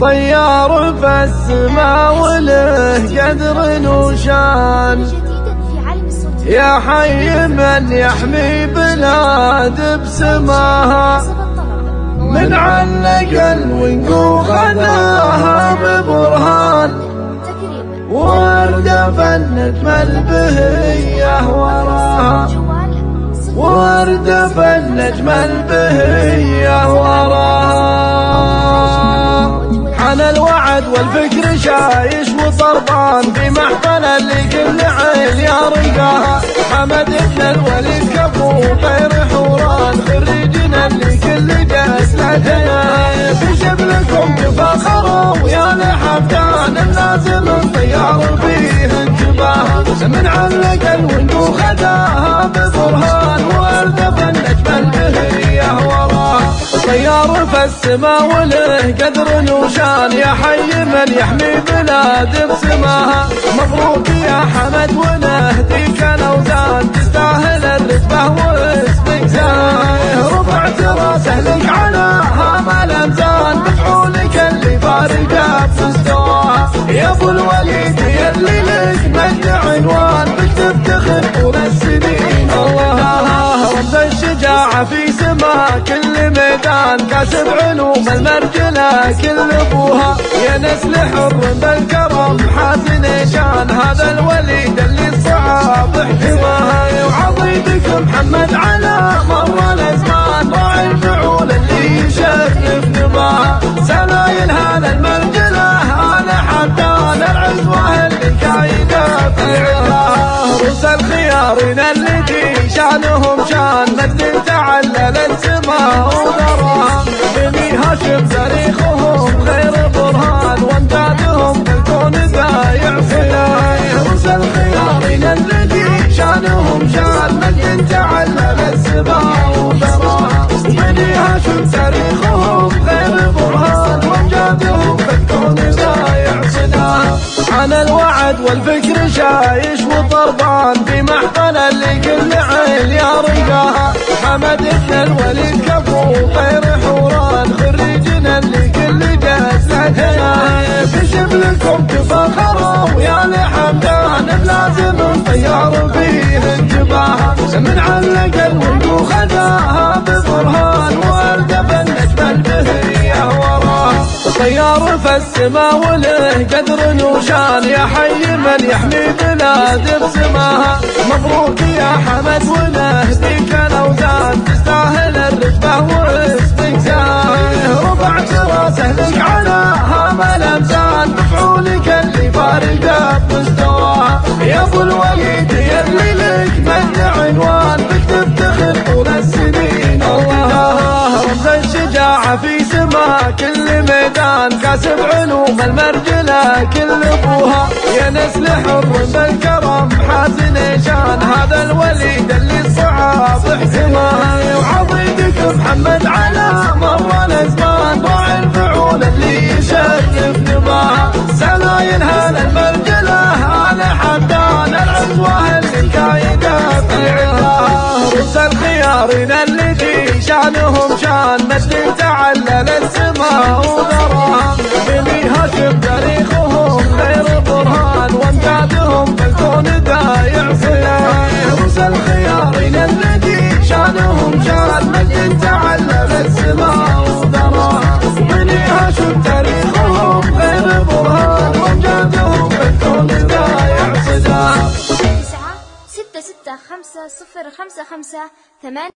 طيار في السماء وله قدر وشان يا حي من يحمي بلاد بسماها. من علق الونقو خذاها ببرهان. واردف النجم البهية وراها واردف النجم البهية والفكر شايش وطربان في محفل اللي كل عين يا رقاها حمد السما وله قدر وشان يا حي من يحمي بلاد بسماها. مبروك يا حمد ونهديك الأوزان. تستاهل الرتبة الشجاعه في سما كل ميدان كاسب علوم المرجله كل أبوها. يا نسل حر بالكرم حازن شان هذا الوليد اللي الصعاب. حماها وعضيدك محمد على مر الأزمان. راعي الفعول اللي يشرف نباها. سلايل هذا المرجلة أنا حدان العزوه اللي كايده في عداها روس الخيارين الذي شانهم شان مجد تعلل السماء وذراها بني هاشم تاريخهم خير برهان وامدادهم بالكون بايع سلاي روس الخيارين الذي شانهم شان مجد تعلل السماء وذراها بني هاشم تاريخهم شايش وطربان في محفل اللي كل عين يا رقاها حمد ابن الوليد كفو خير حوران خريجنا اللي كل لدينا في شبلكم تفاخروا يا لحمدان بلازم طيار فيه انتباه من علق الوقو خذاها ببرهان واردف النجم البهرية وراه طيار في السما وله قدر وشان يا حي من يحمي بلاد بسماها مبروك يا حمد ونهديك الأوزان. تستاهل الرتبة واسمك زايه رفعت راسه لك على هام الامزان بفعولك اللي فارقه بمستواها يا ابو الوليد يلي لك من عنوان. بك تفتخر طول السنين الله. رمز الشجاعة في سما كل ميدان كاسب علوم المرجلة كل أبوها يا نسل حر بالكرم حازن شان هذا الوليد اللي الصعاب حماها وعضيدك محمد على مر الأزمان ضاع الفعول اللي يشرف نباها سلاين هذا المرجلة أنا حدان العزوه اللي كايده في رؤوس الخيارين الذي شانهم شان مجد تعلل السماء وذراها بني هاشم تاريخهم غير برهان وامجادهم بالكون دايع صيام رؤوس الخيارين الذي شانهم شان مجد تعلل السماء وذراها بني هاشم تاريخهم غير برهان وامجادهم بالكون دايع صدام تسعة ستة ستة خمسة صفر خمسة خمسة ثمانية